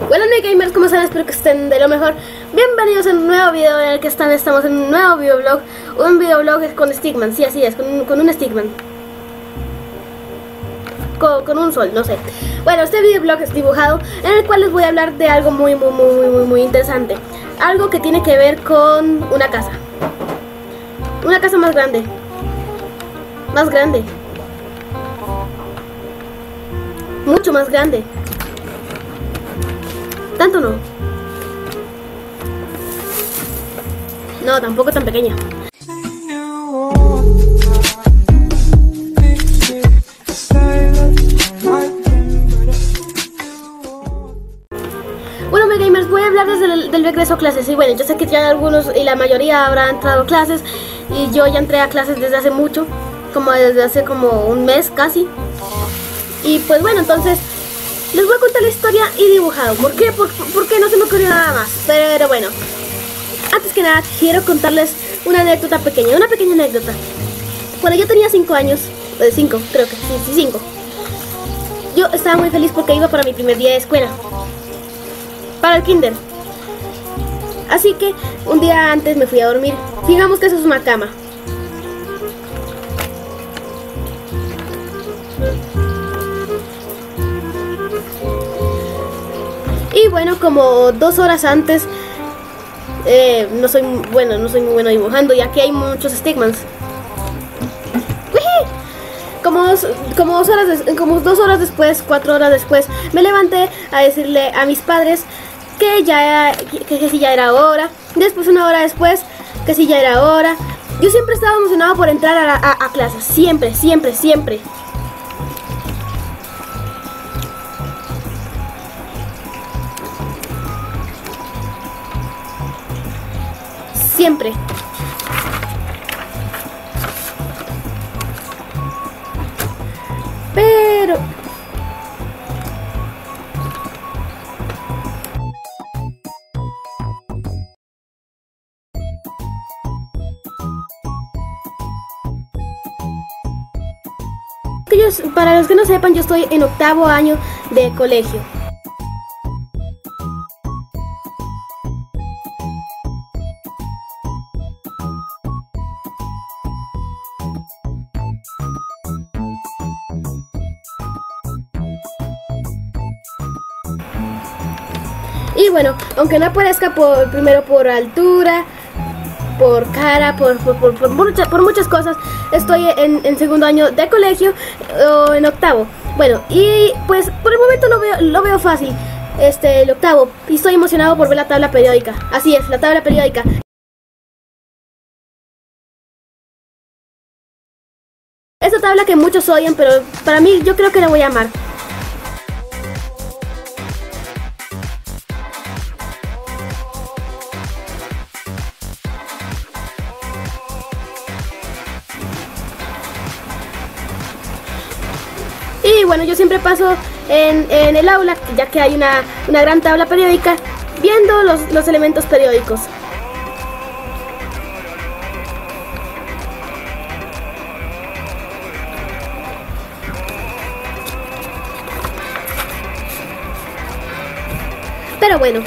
Hola mi gamers, ¿cómo están? Espero que estén de lo mejor. Bienvenidos a un nuevo video en el que están, estamos en un nuevo videoblog. Un videoblog con Stickman, sí así es, con, un Stickman con, un sol, no sé. Bueno, este videoblog es dibujado En el cual les voy a hablar de algo muy, muy, muy, muy, muy interesante. Algo que tiene que ver con una casa. Una casa más grande. Más grande. Mucho más grande tanto no. No, tampoco tan pequeña. Bueno, gamers, voy a hablar desde el del regreso a clases. Y bueno, yo sé que ya algunos y la mayoría habrán entrado a clases. Y yo ya entré a clases desde hace mucho, como desde hace como un mes casi. Y pues bueno, entonces les voy a contar la historia y dibujado. ¿Por qué? Porque no se me ocurrió nada más. Pero bueno, antes que nada quiero contarles una anécdota pequeña, una pequeña anécdota. Cuando yo tenía 5 años, 5, eh, creo que sí, 5. Yo estaba muy feliz porque iba para mi primer día de escuela. Para el kinder. Así que un día antes me fui a dormir. Digamos que eso es una cama. Bueno, como dos horas antes, eh, no soy bueno, no soy muy bueno dibujando, ya que hay muchos stigmas. Como dos, como, dos horas como dos horas después, cuatro horas después, me levanté a decirle a mis padres que ya que, si ya era hora. Después una hora después, que si ya era hora. Yo siempre estaba emocionado por entrar a, a, a siempre, siempre, siempre. Siempre. Pero... para los que no sepan, yo estoy en octavo año de colegio. Y bueno, aunque no aparezca por primero por altura, por cara, por, por, muchas cosas, estoy en, segundo año de colegio o en octavo. Bueno, y pues por el momento lo veo, lo veo fácil, este, el octavo, y estoy emocionado por ver la tabla periódica. Así es, la tabla periódica. Esa tabla que muchos odian, pero para mí yo creo que la voy a amar. Bueno, yo siempre paso en, el aula, ya que hay una, gran tabla periódica, viendo los, los elementos periódicos. Pero bueno,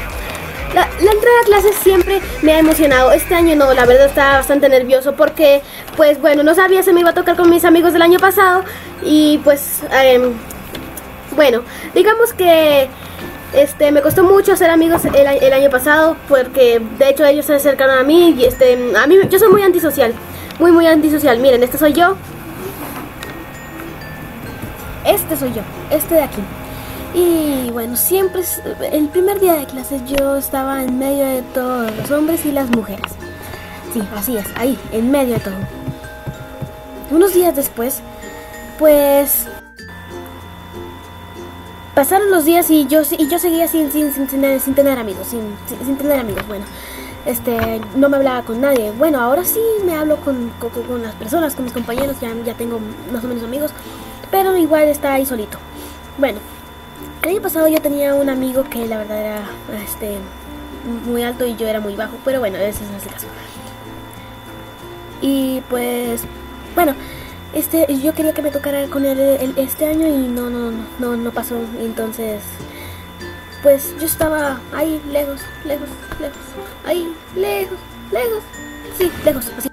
la, entrada a clases siempre me ha emocionado. Este año no, la verdad estaba bastante nervioso porque, pues bueno, no sabía si me iba a tocar con mis amigos del año pasado. Y pues, em, bueno, digamos que este me costó mucho hacer amigos el, el, año pasado porque de hecho ellos se acercaron a mí y este a mí yo soy muy antisocial muy muy antisocial miren este soy yo este soy yo este de aquí y bueno, siempre, el primer día de clases yo estaba en medio de todos los hombres y las mujeres. Sí, así es, ahí, en medio de todo. Unos días después, pues... Pasaron los días y yo, y yo seguía sin, sin, sin, tener, sin tener amigos, sin, sin, tener amigos, bueno. Este, no me hablaba con nadie. Bueno, ahora sí me hablo con, con, con las personas, con mis compañeros, ya, ya tengo más o menos amigos, pero igual está ahí solito. Bueno, el año pasado yo tenía un amigo que la verdad era este, muy alto y yo era muy bajo, pero bueno, ese es el caso. Y pues, bueno, este, yo quería que me tocara con él este año y no, no, no, no pasó. Entonces, pues yo estaba ahí, lejos, lejos, lejos, ahí, lejos, lejos, sí, lejos, así.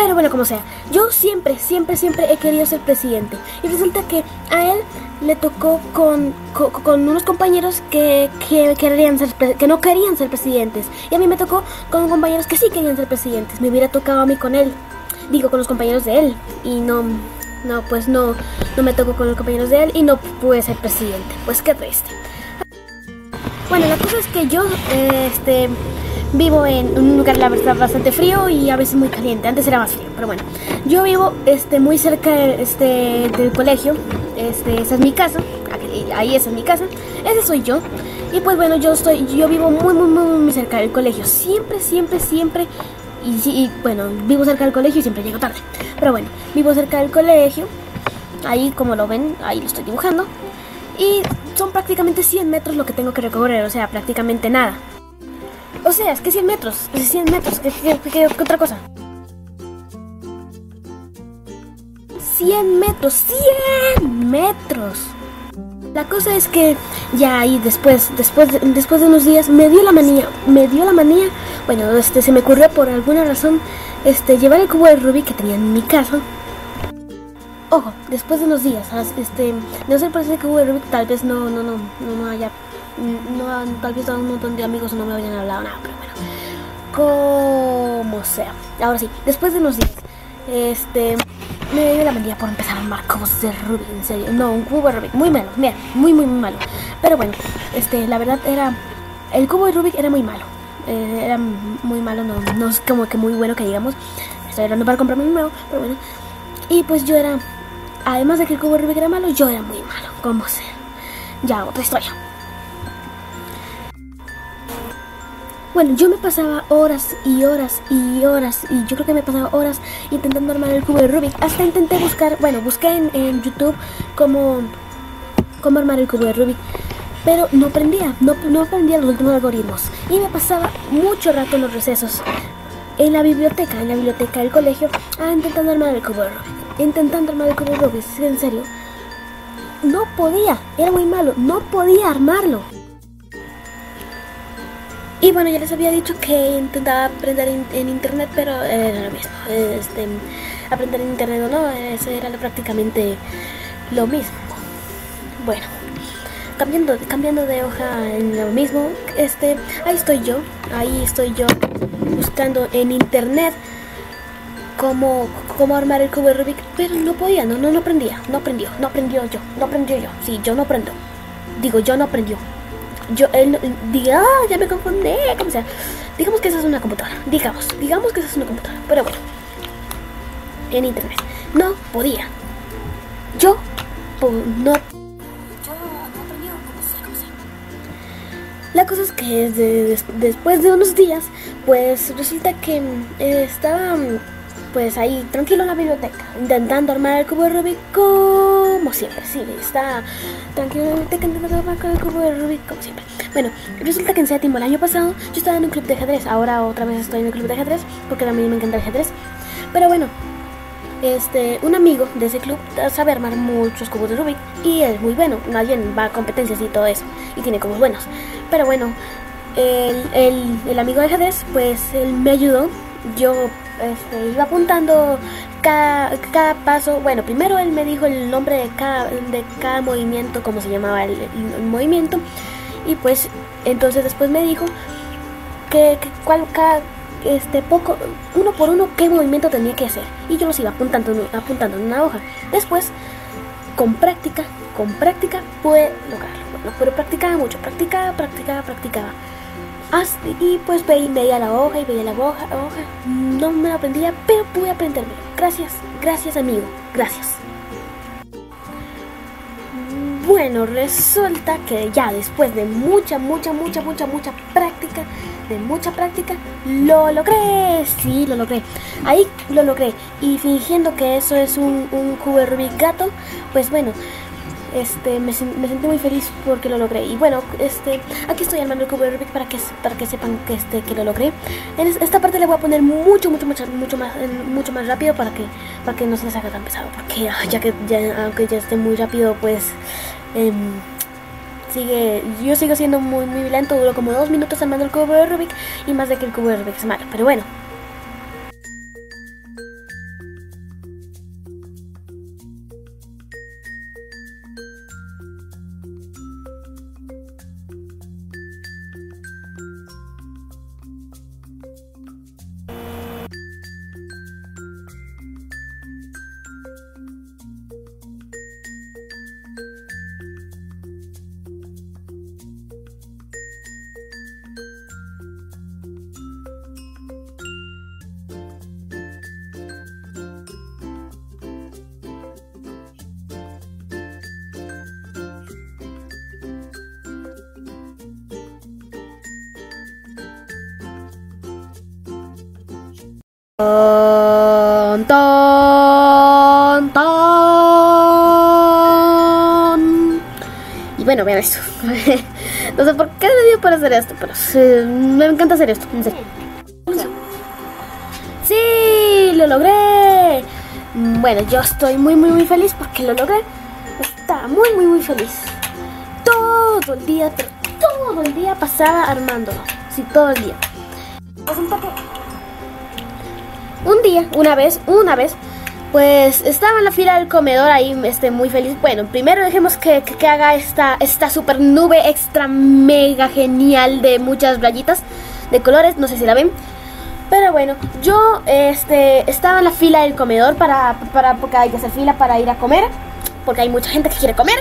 Pero bueno, como sea, yo siempre, siempre, siempre he querido ser presidente. Y resulta que a él le tocó con, con, unos compañeros que, que, querían ser, que no querían ser presidentes. Y a mí me tocó con compañeros que sí querían ser presidentes. Me hubiera tocado a mí con él. Digo, con los compañeros de él. Y no, no, pues no, no me tocó con los compañeros de él y no pude ser presidente. Pues qué triste. Bueno, la cosa es que yo, este vivo en un lugar la verdad bastante frío y a veces muy caliente. Antes era más frío, pero bueno. Yo vivo este muy cerca este del colegio. Este, esa es mi casa. Ahí esa es mi casa. Ese soy yo. Y pues bueno, yo estoy yo vivo muy muy muy muy cerca del colegio. Siempre siempre siempre y, y bueno, vivo cerca del colegio y siempre llego tarde. Pero bueno, vivo cerca del colegio. Ahí como lo ven, ahí lo estoy dibujando. Y son prácticamente 100 metros lo que tengo que recorrer, o sea, prácticamente nada. O sea, es que 100 metros, es 100 metros, ¿qué, otra cosa? 100 metros, 100 metros. La cosa es que ya ahí después, después, de, después de unos días me dio la manía, me dio la manía, bueno, este, se me ocurrió por alguna razón, este, llevar el cubo de Rubik que tenía en mi casa. Ojo, después de unos días, este, no sé por ese cubo de Rubik tal vez no, no, no, no haya no, tal vez un montón de amigos no me habían hablado nada, pero bueno, como sea. Ahora sí, después de unos días, este, me dio la mandía por empezar a armar cubos de Rubik, en serio. No, un cubo de Rubik, muy malo, mira, muy, muy, muy malo. Pero bueno, este, la verdad era, el cubo de Rubik era muy malo. Eh, era muy malo, no, no es como que muy bueno que digamos. Estoy hablando para comprarme un nuevo, pero bueno. Y pues yo era, además de que el cubo de Rubik era malo, yo era muy malo, como sea. Ya, otra historia. Bueno, yo me pasaba horas y horas y horas y yo creo que me pasaba horas intentando armar el cubo de Rubik. Hasta intenté buscar, bueno, busqué en, YouTube cómo, cómo armar el cubo de Rubik. Pero no aprendía, no, no aprendía los últimos algoritmos. Y me pasaba mucho rato en los recesos. En la biblioteca, en la biblioteca del colegio, ah, intentando armar el cubo de Rubik. Intentando armar el cubo de Rubik, en serio. No podía, era muy malo, no podía armarlo. Y bueno, ya les había dicho que intentaba aprender en, internet, pero era lo mismo. Este, aprender en internet o no, eso era prácticamente lo mismo. Bueno, cambiando, cambiando de hoja en lo mismo, este, ahí estoy yo, ahí estoy yo buscando en internet cómo, cómo armar el cubo de Rubik, pero no podía, no, no, no aprendía, no aprendió, no aprendió yo, no aprendió yo, sí, yo no aprendo. Digo, yo no aprendió yo, él diga, ah, ya me confundí, como sea. Digamos que esa es una computadora, digamos, digamos que esa es una computadora, pero bueno, en internet. No podía. Yo no. Yo no La cosa es que después de unos días, pues resulta que eh, estaba pues ahí tranquilo en la biblioteca, intentando armar el cubo de Rubik como siempre. Sí, está tranquilo en la biblioteca intentando armar el cubo de Rubik como siempre. Bueno, resulta que en séptimo el año pasado yo estaba en un club de ajedrez, ahora otra vez estoy en el club de ajedrez porque a mí me encanta el ajedrez. Pero bueno, este, un amigo de ese club sabe armar muchos cubos de Rubik y es muy bueno. Nadie va a competencias y todo eso y tiene cubos buenos. Pero bueno, el, el, el amigo de ajedrez, pues él me ayudó. Yo este, iba apuntando cada, cada, paso. Bueno, primero él me dijo el nombre de cada, de cada movimiento, cómo se llamaba el, movimiento. Y pues entonces después me dijo que, cuál, cada, este, poco, uno por uno, qué movimiento tenía que hacer. Y yo los iba apuntando, apuntando en una hoja. Después, con práctica, con práctica, pude lograrlo. Pero practicaba mucho, practicaba, practicaba, practicaba y pues veía la hoja y veía la hoja, hoja. No me aprendía, pero pude aprenderme. Gracias, gracias amigo, gracias. Bueno, resulta que ya después de mucha, mucha, mucha, mucha, mucha práctica, de mucha práctica, lo logré. Sí, lo logré. Ahí lo logré. Y fingiendo que eso es un, un cubo pues bueno, este, me, sentí muy feliz porque lo logré. Y bueno, este, aquí estoy armando el cubo de Rubik para que, para que sepan que, este, que lo logré. En esta parte le voy a poner mucho, mucho, mucho, mucho más, mucho más rápido para que, para que no se les haga tan pesado. Porque ah, ya que ya, aunque ya esté muy rápido, pues, eh, sigue, yo sigo siendo muy, muy lento, duro como dos minutos armando el cubo de Rubik y más de que el cubo de Rubik es malo, pero bueno. Ton, ton, ton. Y bueno, vean esto. no sé por qué me dio para hacer esto, pero me encanta hacer esto. En serio. ¡Sí! ¡Lo logré! Bueno, yo estoy muy, muy, muy feliz porque lo logré. Estaba muy, muy, muy feliz. Todo el día, todo el día pasaba armándolo. Sí, todo el día. Que un día, una vez, una vez, pues estaba en la fila del comedor ahí, este, muy feliz. Bueno, primero dejemos que, que, haga esta, esta super nube extra mega genial de muchas rayitas de colores, no sé si la ven. Pero bueno, yo este, estaba en la fila del comedor para, para, porque hay que hacer fila para ir a comer, porque hay mucha gente que quiere comer.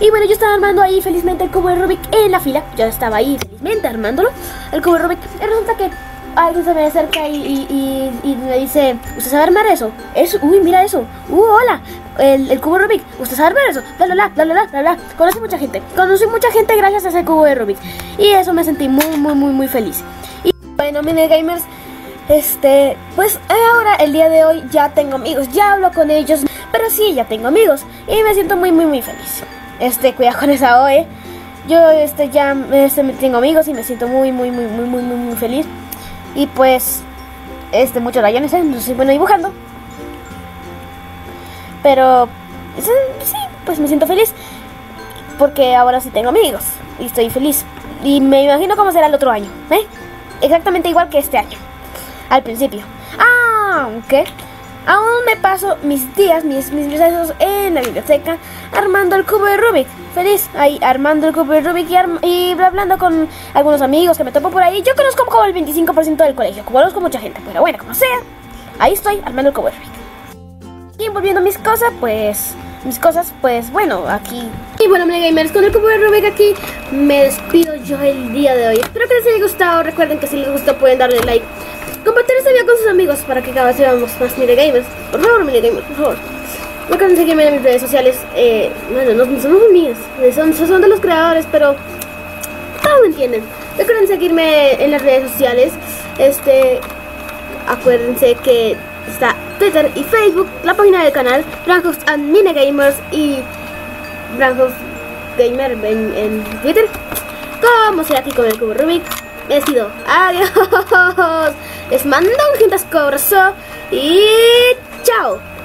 Y bueno, yo estaba armando ahí felizmente el cubo de Rubik en la fila. Yo estaba ahí felizmente armándolo, el cubo de Rubik. Y resulta que alguien se me acerca y, me dice, ¿usted sabe armar eso? Es, uy, mira eso. Uh, hola. El, el cubo Rubik. ¿Usted sabe armar eso? Bla, bla, bla, bla, bla, bla, Conocí mucha gente. Conocí mucha gente gracias a ese cubo de Rubik. Y eso me sentí muy, muy, muy, muy feliz. Y bueno, mini gamers, este, pues ahora, el día de hoy, ya tengo amigos. Ya hablo con ellos. Pero sí, ya tengo amigos. Y me siento muy, muy, muy feliz. Este, cuidado con esa O, eh. Yo, este, ya, este, tengo amigos y me siento muy, muy, muy, muy, muy, muy, muy feliz. Y pues, este, muchos rayones, ¿eh? No bueno, dibujando. Pero, sí, pues me siento feliz. Porque ahora sí tengo amigos. Y estoy feliz. Y me imagino cómo será el otro año, ¿eh? Exactamente igual que este año. Al principio. Aunque aún me paso mis días, mis, mis recesos en la biblioteca armando el cubo de Rubik feliz ahí armando el cubo de Rubik y, hablando con algunos amigos que me topo por ahí. Yo conozco como el 25% del colegio, conozco mucha gente, pero bueno, como sea, ahí estoy armando el cubo de Rubik. Y volviendo mis cosas, pues mis cosas, pues bueno, aquí. Y bueno, Mega Gamers, con el cubo de Rubik aquí me despido yo el día de hoy. Espero que les haya gustado. Recuerden que si les gustó pueden darle like. Compartir este video con sus amigos para que cada vez seamos más Mega Gamers. Por favor, Mega Gamers, por favor. Recuerden seguirme en mis redes sociales. Eh, bueno, no, son mías, son, son de los creadores, pero todos me entienden. Recuerden seguirme en las redes sociales. Este, acuérdense que está Twitter y Facebook, la página del canal, Branhouse and Mine Gamers y Branhouse Gamer en, Twitter. Como sea aquí con el cubo Rubik. Me despido. Adiós. Les mando un abrazo y chao.